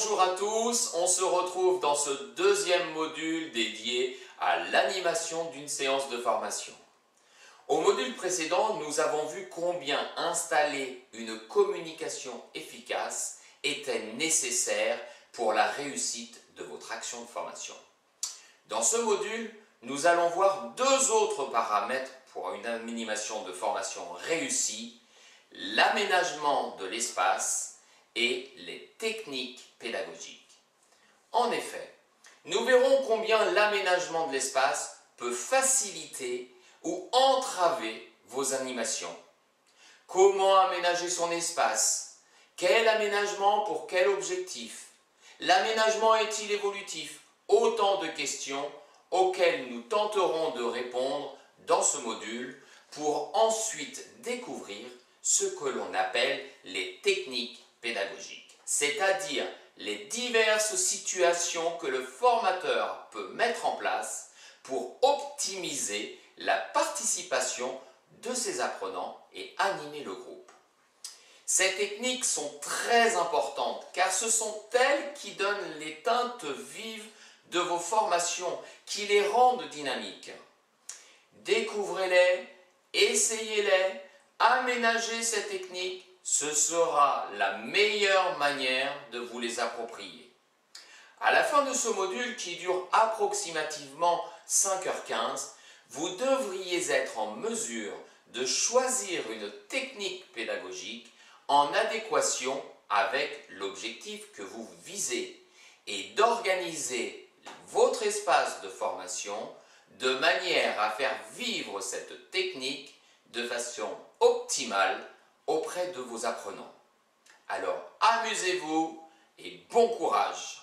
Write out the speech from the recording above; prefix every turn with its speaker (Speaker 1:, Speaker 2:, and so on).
Speaker 1: Bonjour à tous, on se retrouve dans ce deuxième module dédié à l'animation d'une séance de formation. Au module précédent, nous avons vu combien installer une communication efficace était nécessaire pour la réussite de votre action de formation. Dans ce module, nous allons voir deux autres paramètres pour une animation de formation réussie, l'aménagement de l'espace les techniques pédagogiques. En effet, nous verrons combien l'aménagement de l'espace peut faciliter ou entraver vos animations. Comment aménager son espace? Quel aménagement pour quel objectif? L'aménagement est-il évolutif? Autant de questions auxquelles nous tenterons de répondre dans ce module pour ensuite découvrir ce que l'on appelle les techniques pédagogiques, c'est-à-dire les diverses situations que le formateur peut mettre en place pour optimiser la participation de ses apprenants et animer le groupe. Ces techniques sont très importantes car ce sont elles qui donnent les teintes vives de vos formations, qui les rendent dynamiques. Découvrez-les, essayez-les, aménagez ces techniques, ce sera la meilleure manière de vous les approprier. À la fin de ce module qui dure approximativement 5h15, vous devriez être en mesure de choisir une technique pédagogique en adéquation avec l'objectif que vous visez et d'organiser votre espace de formation de manière à faire vivre cette technique de façon optimale auprès de vos apprenants. Alors amusez-vous et bon courage